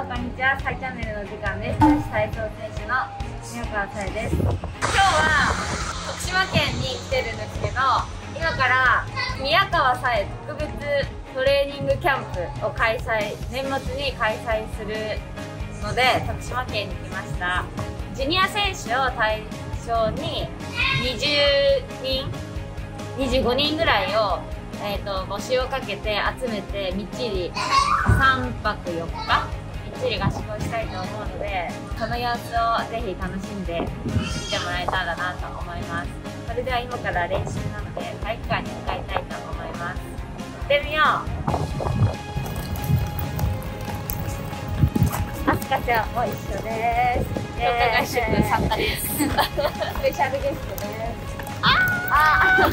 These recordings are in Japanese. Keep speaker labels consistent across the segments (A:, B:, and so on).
A: どうもこんにちは、サイチャンネルの時間です。女子体操選手の宮川さえです。今日は徳島県に来てるんですけど、今から宮川さえ特別トレーニングキャンプを開催、年末に開催するので、徳島県に来ました。ジュニア選手を対象に20人、25人ぐらいをえーと、募集をかけて集めてみっちり3泊4日っちり合宿をしたいと思うのでその様子をぜひ楽しんで見てもらえたらなと思います。それでは今から練習なので体育館に向かいたいと思います。行ってみよう。あすかちゃんも一緒です。
B: 強化合宿参加です。ス
A: ペシャルゲストです
B: あ
A: あ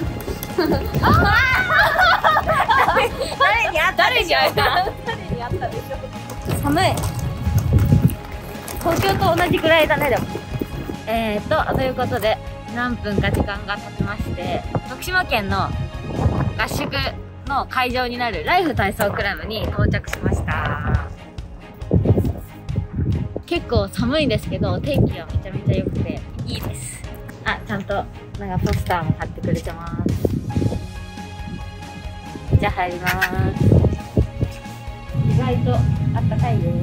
A: 誰に会った誰に会ったでしょう寒い東京と同じくらいだねでも。えーとということで何分か時間が経ちまして徳島県の合宿の会場になるライフ体操クラブに到着しました。結構寒いんですけど天気はめちゃめちゃ良くていいです。あちゃんとなんかポスターも貼ってくれてます。じゃあ入ります。意外とあったかいです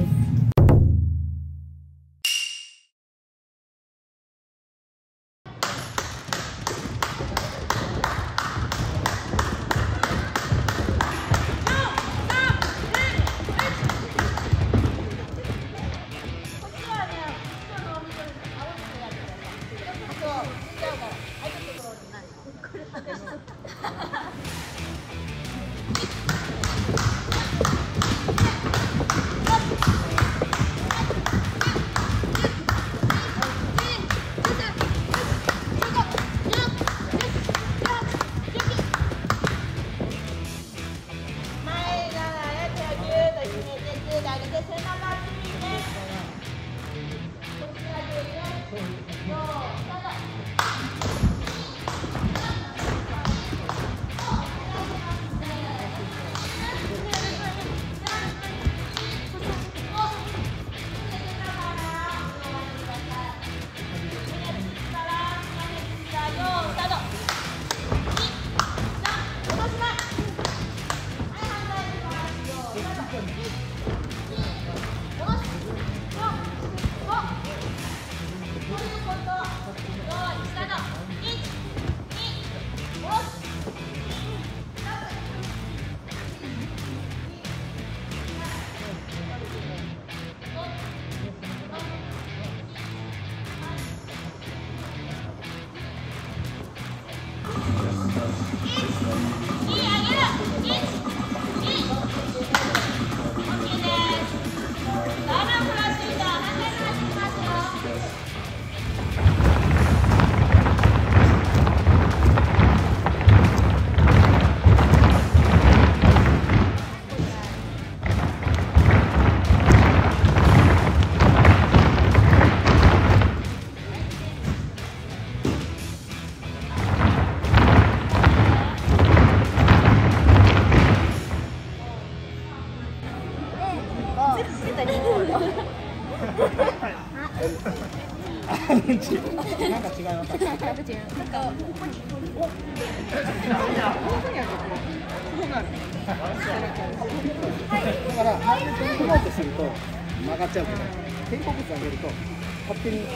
C: と曲がっちゃうけど、肩甲骨上げると勝手に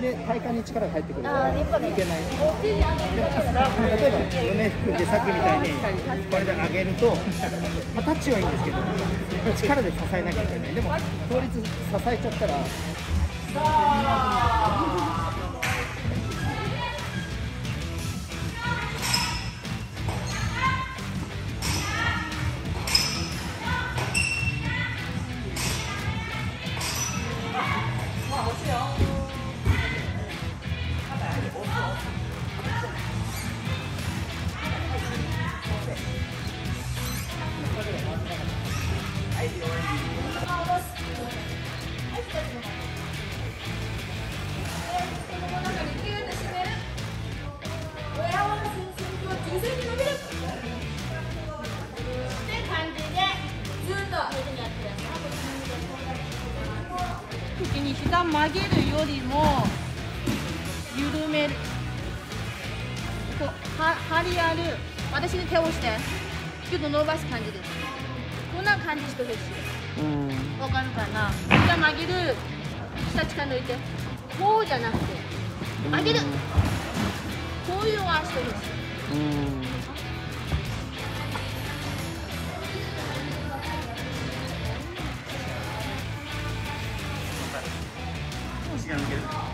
C: で体幹に力が入ってくるからいけない。例えば胸含んでさっきみたいにこれで上げると、まあ、タッチはいいんですけど力で支えなきゃいけない。でも倒立支えちゃったら。
D: 張りある私に手を押してちょっと伸ばす感じです。こんな感じしてほしい。
C: うん。
D: わかるかな？膝曲げる下力抜いて。こうじゃなくて曲げる。こういうのはして。ほしい
C: うん押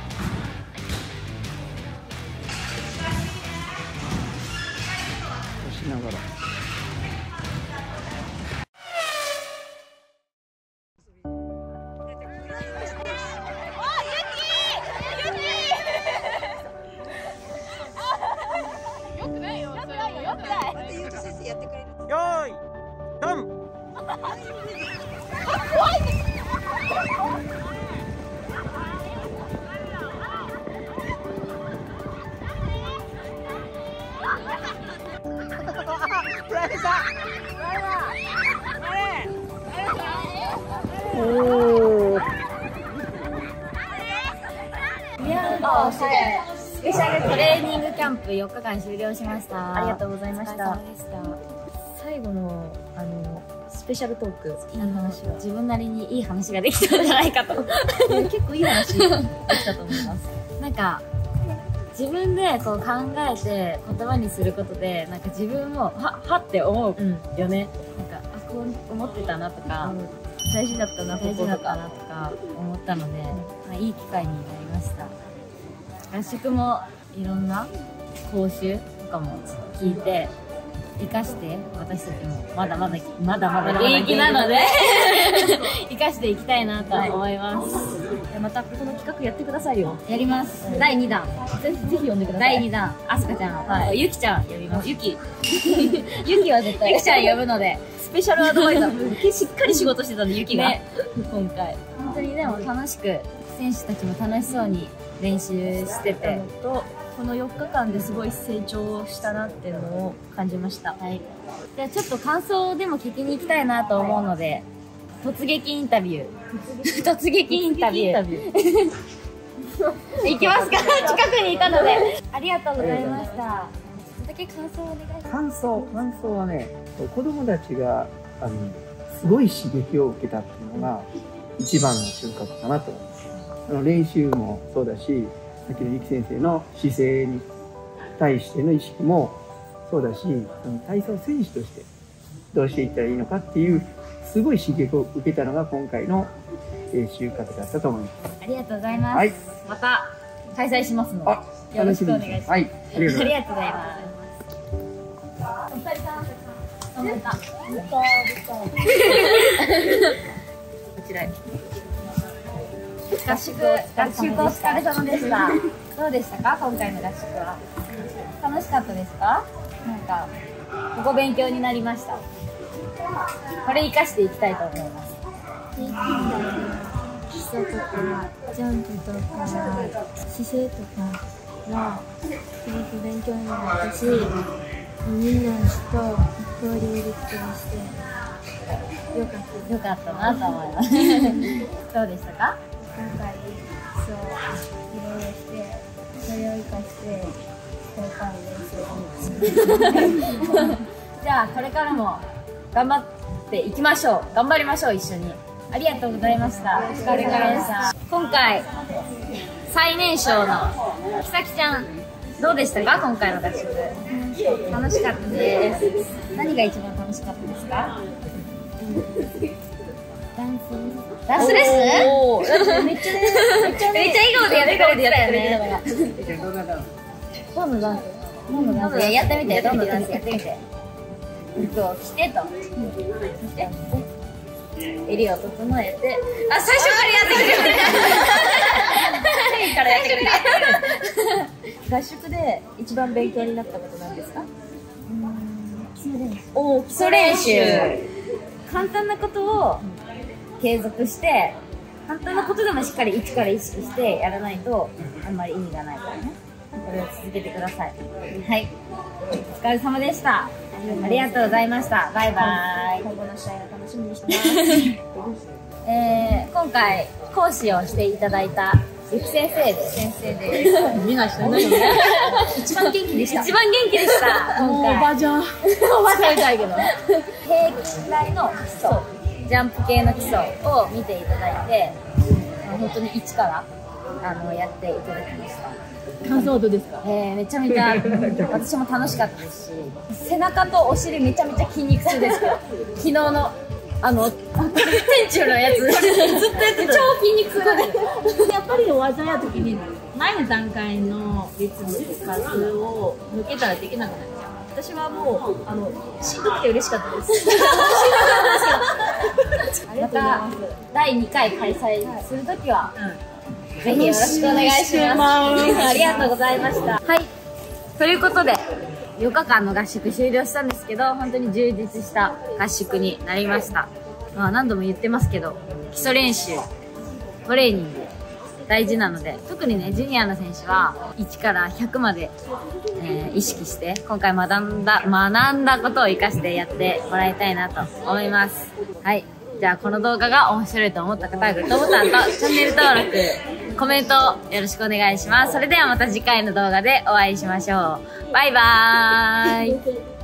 A: スペシャルトレーニングキャンプ4日間終了しました。
B: ありがとうございました。
A: した。
B: 最後のあのスペシャルトーク。
A: いい話は。自分なりにいい話ができたんじゃないかと。
B: 結構いい話 できたと思います。
A: なんか自分でこう考えて言葉にすることでなんか自分もははって思う
B: うん
A: よね。なんかあこう思ってたなとか、
B: 大事だったなこ
A: 大事
B: こ
A: だったなとか思ったので、まあ、いい機会になりました。合宿もいろんな講習とかも聞いて生かして私たちもまだまだまだまだ現役なので 生かしていきたいなと思います。
B: またこの企画やってくださいよ。
A: やります。第2弾。
B: ぜひぜひ呼んでください。
A: 第2弾。あすかちゃん、
B: はい。
A: ゆきちゃん。呼びます。
B: ゆき。
A: ゆきは絶対。ゆきちゃん呼ぶので。
B: スペシャルアドバイザー。しっかり仕事してたんでゆきが、
A: ね。
B: 今回。
A: 本当にでも楽しく選手たちも楽しそうに練習してて。
B: のとこの4日間ですごい成長したなっていうのを感じました
A: はい。じゃあちょっと感想でも聞きに行きたいなと思うので、突撃インタビュー。突撃？インタビュー。行きますか？近くにいたので。ありがとうございました。だけ感想お願いします。
C: 感想感想はね子供たちがあのすごい刺激を受けたっていうのが一番の収穫かなと思いますあの練習もそうだしさっきのゆき先生の姿勢に対しての意識もそうだしその体操選手としてどうしていったらいいのかっていうすごい刺激を受けたのが今回の、えー収穫だったと思います
A: ありがとうございます。
C: はい
A: また開催しますので。
C: あ
A: よろしくお願いします。
C: はいありがとうございます
A: ありがとうございます。お二人さん、頑張った。
B: こちらへ
A: 合宿、合宿お疲れ様でした。どうでしたか？今回の合宿は。楽しかったですか？なんか、ここ勉強になりました。これ活かしていきたいと思います。
E: 基礎とかジャンプとか姿勢とかはすごく勉強になったしみんなと交流できたりしてよかった
A: よかったなと思います。どうでしたか？
E: 今回そういろいろしてそれを生かしてこれから練習に
A: じゃあ、これからも頑張っていきましょう。頑張りましょう、一緒に。ありがとうございました。お疲れ様でした。今回、最年少のきさきちゃん、どうでしたか今回の合宿。楽しかったです。何が一番楽しかったですか
E: ダンス
A: ダンスレッスン？
B: めっちゃねめっちゃ
A: めっちゃ笑顔でやってくれてたよね。
B: どんなダンス？
A: どんどんダンスやってみて、どんどんダンス？やってみて。うんと、来てと。そして、襟を整えて、あ、最初からやってくれる。からやってくれる。
B: 合宿で一番勉強になったことなんですか？
E: 基礎練習
B: おお
A: 基礎練習。簡単なことを継続して、簡単なことでもしっかり一から意識してやらないと、あんまり意味がないからね。これを続けてください。はい。お疲れ様でした。ありがとうございました。バイバイ。
B: 今後の試合を楽しみにしてます
A: えー、今回講師をしていただいたゆき先生です。先生で
B: 見ない人いないよね。一番元気でした。
A: 一番元気でした、
B: もうお
A: 今回。
B: ばちゃん。おばちゃんみたいけど。
A: 平均台の基礎、ジャンプ系の基礎を見ていただいて、本当に一からあのやっていただきました。
B: 感想はどうですか？
A: えー、めちゃめちゃ 私も楽しかったですし背中とお尻めちゃめちゃ筋肉痛です。け ど昨日のあの天中のやつ。ずっとやって超筋肉痛で
B: やっぱり技や時に前の段階のリズムとか数を抜けたらできなくなっちゃう私はもうあのしんどくて嬉しかったです。
A: また第2回開催するときは、ぜひよろしくお願いします。ありがとうございました。はい。ということで4日間の合宿終了したんですけど本当に充実した合宿になりました。まあ何度も言ってますけど基礎練習トレーニング大事なので特にねジュニアの選手は1から100まで、えー意識して今回学んだ学んだことを活かしてやってもらいたいなと思います。はい。じゃあこの動画が面白いと思った方はグッドボタンとチャンネル登録コメントよろしくお願いします。それではまた次回の動画でお会いしましょう。バイバーイ。